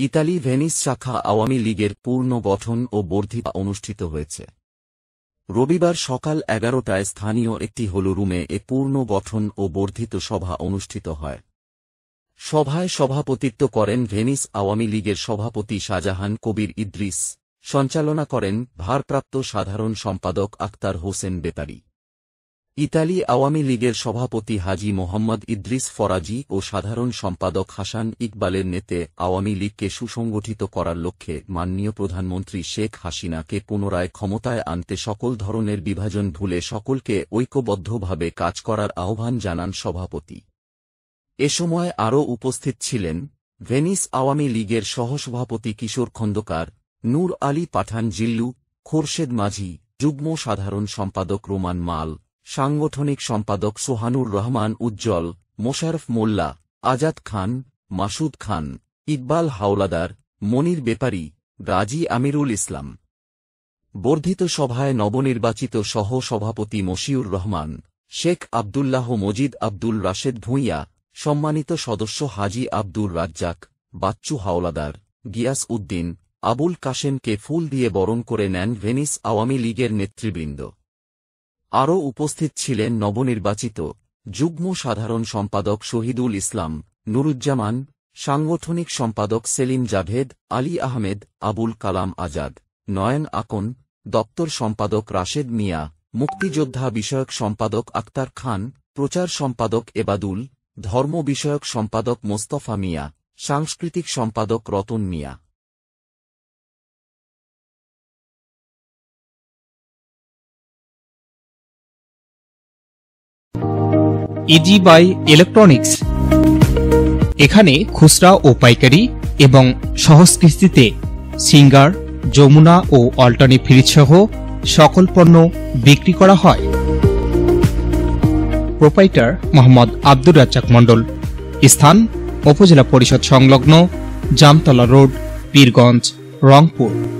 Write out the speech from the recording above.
Italy Venice শাখা আওয়ামী লীগের পূর্ণ গঠন ও বর্ধিত অনুষ্ঠিত হয়েছে। রবিবার সকাল এগারোটায় স্থানীয় একটি হল রুমে এ পূর্ণ গঠন ও বর্ধিত সভা অনুষ্ঠিত হয়। সভায় সভাপতিত্ব করেন ভেনিস আওয়ামী লীগের সভাপতি শাহজাহান কবির ইদ্রিস, সঞ্চালনা করেন ভারপ্রাপ্ত সাধারণ সম্পাদক আক্তার হোসেন বেতারি। ইতালি আওয়ামী লীগের সভাপতি হাজি মোহাম্মদ ইদ্রিস ফরাজি ও সাধারণ সম্পাদক হাসান ইকবালের নেতে আওয়ামী লীগকে সুসংগঠিত করার লক্ষ্যে মাননীয় প্রধানমন্ত্রী শেখ হাসিনাকে পুনরায় ক্ষমতায় আনতে সকল ধরনের বিভাজন ভুলে সকলকে ঐক্যবদ্ধভাবে কাজ করার আহ্বান জানান সভাপতি। এ সময় আরও উপস্থিত ছিলেন ভেনিস আওয়ামী লীগের সহসভাপতি কিশোর খন্দকার, নূর আলী পাঠান জিল্লু, খোরশেদ মাঝি, যুগ্ম সাধারণ সম্পাদক রোমান মাল সাংগঠনিক সম্পাদক সোহানুর রহমান উজ্জ্বল, মোশারফ মোল্লা, আজাদ খান, মাসুদ খান, ইকবাল হাওলাদার, মনির বেপারি গাজী আমিরুল ইসলাম। বর্ধিত সভায় নবনির্বাচিত সহ সভাপতি মশিউর রহমান, শেখ আবদুল্লাহ মজিদ আব্দুল রাশেদ ভূঁইয়া, সম্মানিত সদস্য হাজি আব্দুর রাজ্জাক, বাচ্চু হাওলাদার, গিয়াস উদ্দিন, আবুল কাশেমকে ফুল দিয়ে বরণ করে নেন ভেনিস আওয়ামী লীগের নেতৃবৃন্দ। আরও উপস্থিত ছিলেন নবনির্বাচিত যুগ্ম সাধারণ সম্পাদক শহীদুল ইসলাম, নুরুজ্জামান, সাংগঠনিক সম্পাদক সেলিম জাভেদ, আলী আহমেদ, আবুল কালাম আজাদ, নয়ন আকন, দপ্তর সম্পাদক রাশেদ মিয়া, মুক্তিযোদ্ধা বিষয়ক সম্পাদক আক্তার খান, প্রচার সম্পাদক এবাদুল, ধর্ম বিষয়ক সম্পাদক মোস্তফা মিয়া, সাংস্কৃতিক সম্পাদক Ratan Mia. Easy buy electronics এখানে খুচরা ও পাইকারি এবং সহজ কিস্তিতে সিঙ্গার, যমুনা ও অল্টানি ফ্রিজ সহ সকল পণ্য বিক্রি করা হয়। প্রোপাইটার মোহাম্মদ আব্দুর রাজ্জাক মণ্ডল। স্থান, উপজেলা পরিষদ সংলগ্ন জামতলা রোড, পীরগঞ্জ, রংপুর।